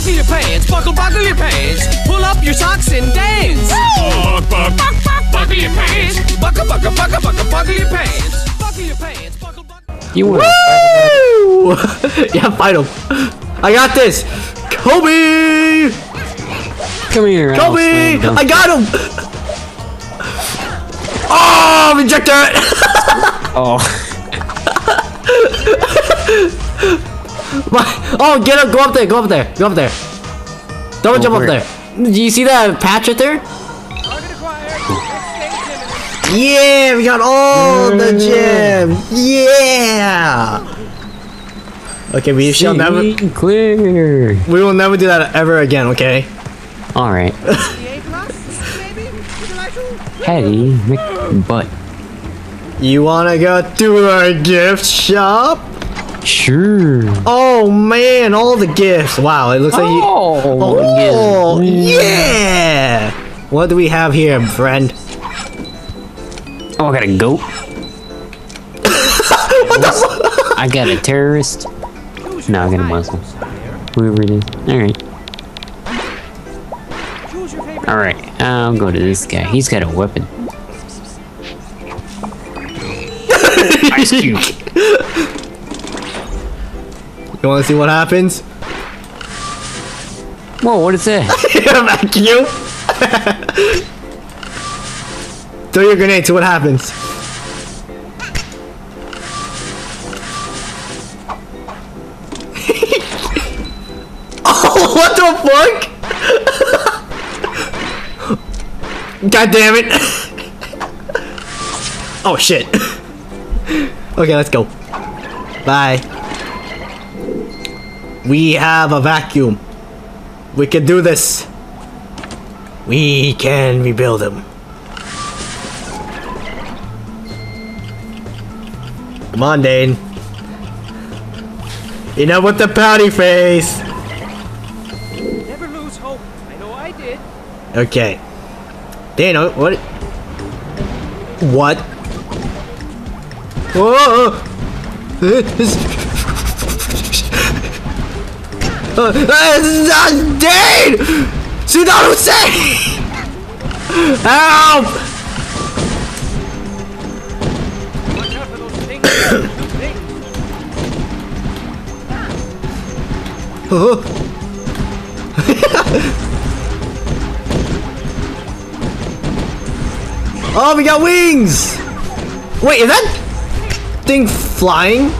Buckle your pants, buckle, buckle your pants. Pull up your socks and dance. Buck, buck, buck, buck, buckle your pants. Buckle, buckle, buckle, buckle, buckle your pants. Buckle your pants, buckle, buckle. You want Woo! yeah, fight him. I got this. Kobe! Come here. Kobe! slam I got him! Oh, rejector! Oh, My- oh, get up, go up there, go up there, go up there. Don't Oh, jump up there. Do you see that patch right there? Target acquired. Next stage imminent. Yeah, we got all the gem. Yeah. Okay, we shall never. clear. We will never do that ever again. Okay. All right, The A plus, maybe? Would you like to? Hattie McButt. You wanna go to our gift shop? Sure. Oh man, all the gifts. Wow, it looks like you. Oh, Oh, yeah. What do we have here, friend? Oh, I got a goat. I got a terrorist. No, I got a Muslim. Whoever it is. Alright. Choose your favorite. Alright. I'll go to this guy. He's got a weapon. Ice cube. You wanna see what happens? Whoa, what is that? Vacuum. Throw your grenade. See what happens. oh, what the fuck? God damn it! oh shit. okay, let's go. Bye. We have a vacuum. We can do this. We can rebuild him. Come on, Dane. You know what the pouty face. Never lose hope. I know I did. Okay. Dane, uh, what? What? Whoa! Uh, Uh, Dane! Saddam Hussein! Help! Oh. oh, we got wings! Wait, is that thing flying?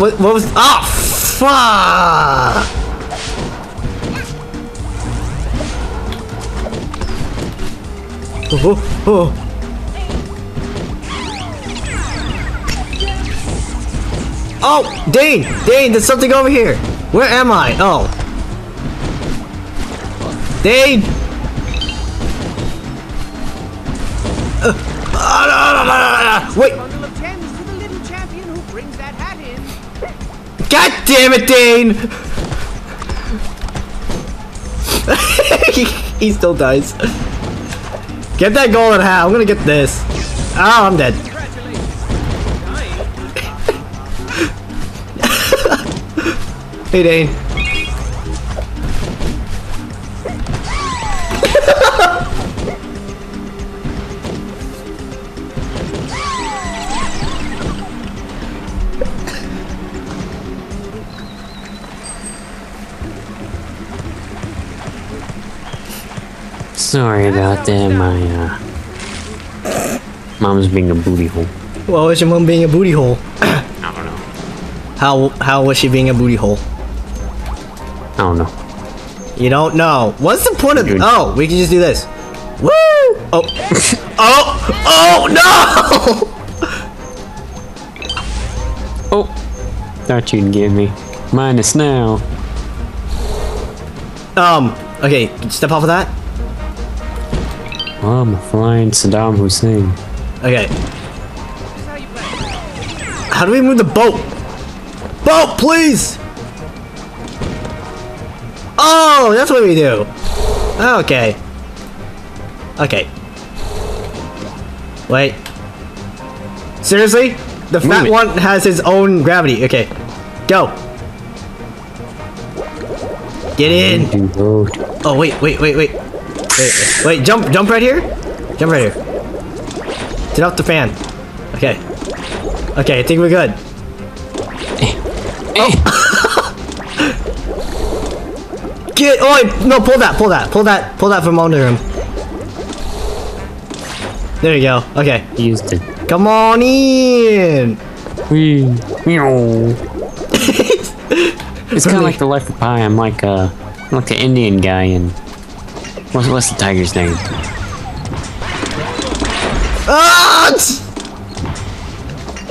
What, what was... Ah, fuck! Oh, oh. Oh, Dane! Dane, there's something over here! Where am I? Oh. Dane! Uh, ah, Wait! Damn it, Dane! he, still dies. Get that golden hat. I'm gonna get this. Oh, I'm dead. Hey, Dane. Sorry about that. My uh, mom's being a booty hole. Well, was your mom being a booty hole? I don't know. How how was she being a booty hole? I don't know. You don't know. What's the point of? Dude. Oh, we can just do this. Woo! Oh, oh, oh no! Oh, thought you'd get me. Minus now. Um. Okay, step off of that. Ah, I'm flying Saddam Hussein. Okay. How you play. How do we move the boat? Boat, please! Oh, that's what we do. Okay. Okay. Wait. Seriously? The fat one has his own gravity. Okay. Go. Get in. Oh wait, wait, wait, wait. Wait, wait, jump, jump right here. Jump right here. Get off the fan. Okay. Okay, I think we're good. Get, oh no, pull that, pull that, pull that, pull that from under him. There you go. Okay, Used it. come on in. Wee. Meow. It's kind of like the life of Pi. I'm like uh, I'm like the Indian guy and what's what's the tiger's name? Ah!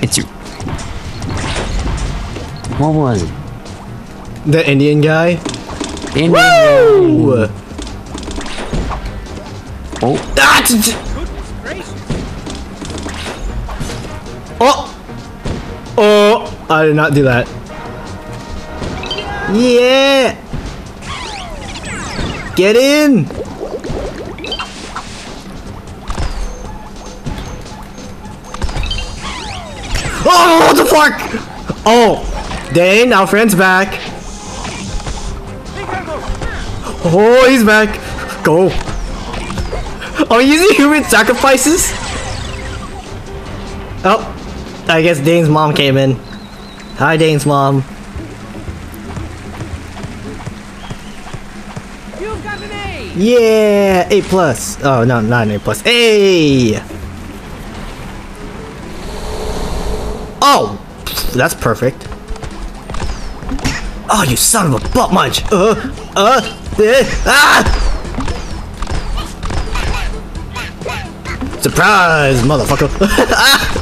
It's your. What was it? The Indian guy. The Indian guy. Oh, Ah. Oh! Oh! I did not do that. Yeah! Get in! Oh, what the fuck? Oh, Dane, our friend's back. Oh, he's back. Go. Are you using human sacrifices? Oh, I guess Dane's mom came in. Hi, Dane's mom. You've got an A. Yeah, A plus. Oh no, not an A plus. A. Oh, that's perfect. Oh, you son of a butt munch. Uh, uh, eh, ah! Surprise, motherfucker. Ah!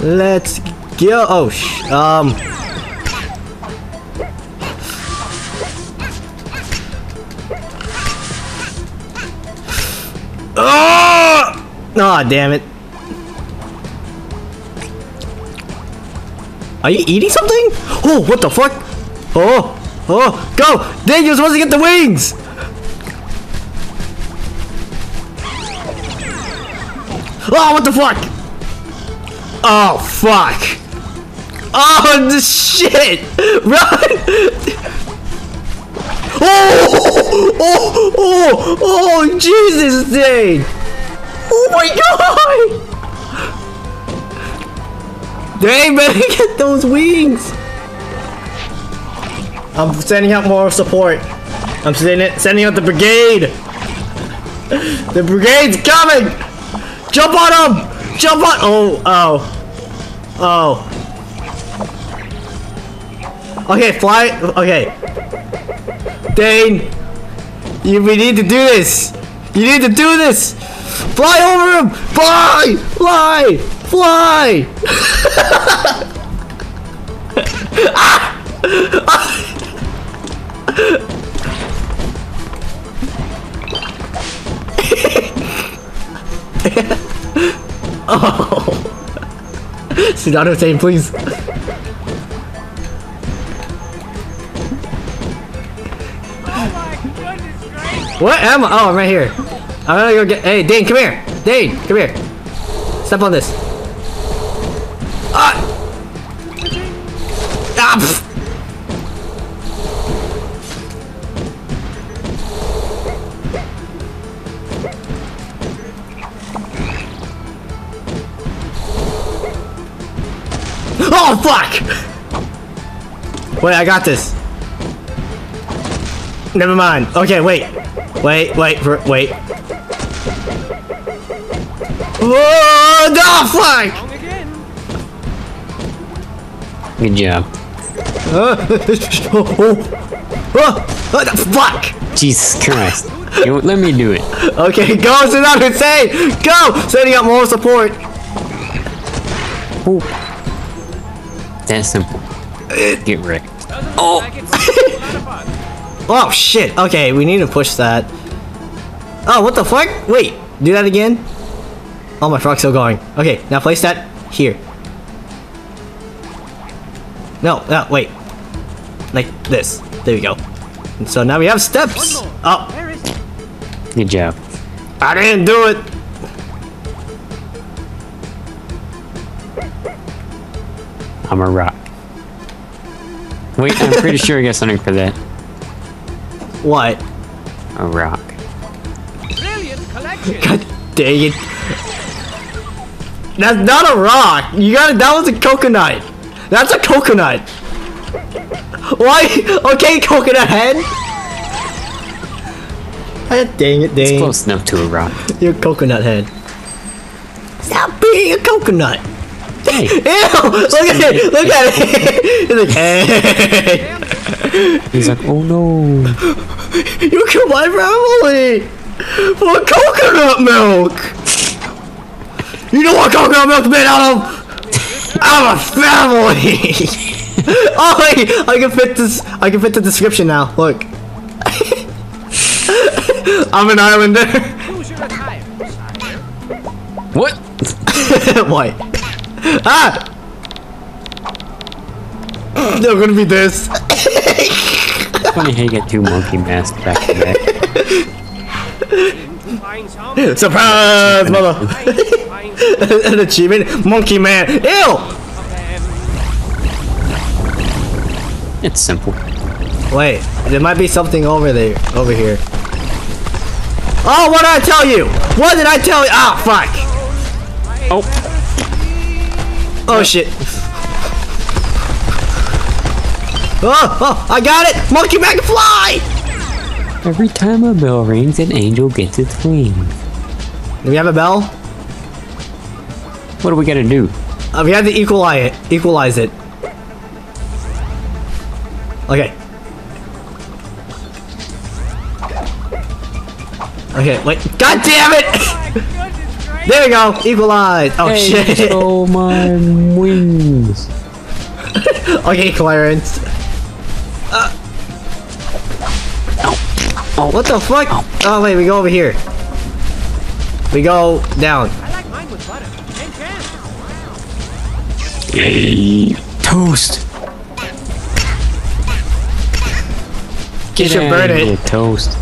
Let's go. Oh, sh. Um. Oh! Damn it. Are you eating something? Oh, what the fuck? Oh, oh, go! Dang, you're supposed to get the wings! Oh, what the fuck? Oh, fuck. Oh, the shit! Run! Oh! Oh! Oh! Oh! Jesus, Dane! Oh my god! Dane, better get those wings! I'm sending out more support. I'm sending sending out the brigade. The brigade's coming! Jump on him! Jump on! Oh! Oh! Oh! Okay, fly. Okay. Dane, you, we need to do this. You need to do this. Fly over him. Fly, fly, fly. oh. Saddam Hussein, please. What am I? Oh, I'm right here. I'm gonna go get. Hey, Dane, come here. Dane, come here. Step on this. Ah! Ah! pff. Oh fuck! Wait, I got this. Never mind. Okay, wait. Wait, wait, for, wait. Oh, no, fuck! Good job. Uh, oh, oh, oh, what the fuck! Jesus Christ. You, let me do it. Okay, go, Saddam Hussein! Go! Setting up more support. That's simple. Get wrecked. Oh. Oh, shit. Okay, we need to push that. Oh, what the fuck? Wait, do that again? Oh, my frog's still going. Okay, now place that here. No, no, wait. Like this. There we go. And so now we have steps. One more. Oh, Where is it? Good job. I didn't do it. I'm a rock. Wait, I'm pretty sure I got something for that. What? A rock. Brilliant collection. God dang it. That's not a rock. You got it. That was a coconut. That's a coconut. Why? Okay, coconut head. God dang it, It's dang. close enough to a rock. Your coconut head. Stop being a coconut. Hey, Ew! Look at it! Look at it! He's like, hey! He's like, oh no. You killed my family! For coconut milk! You know what coconut milk's made out of? Out of family! oh wait! I can fit this I can fit the description now. Look. I'm an islander. Who's your attire, sire? What? Why? Ah! They're gonna be this. Funny how you got two monkey masks back to back. Surprise, mother! An achievement? Monkey man. Ew! It's simple. Wait, there might be something over there, over here. Oh, what did I tell you? What did I tell you? Ah, fuck. Oh, Oh shit. Oh, oh, I got it! Monkey man can fly! every time a bell rings, an angel gets its wings. Do we have a bell? What are we gonna do? Uh, we have to equalize it. Equalize it. Okay. Okay, wait. God damn it! There we go. Equalize. Oh hey, shit. stole my wings. Okay, Clarence. Uh. Oh, what the fuck? Oh wait, we go over here. We go down. I like mine with butter and jam. Toast. You should Get burn outta it. Toast.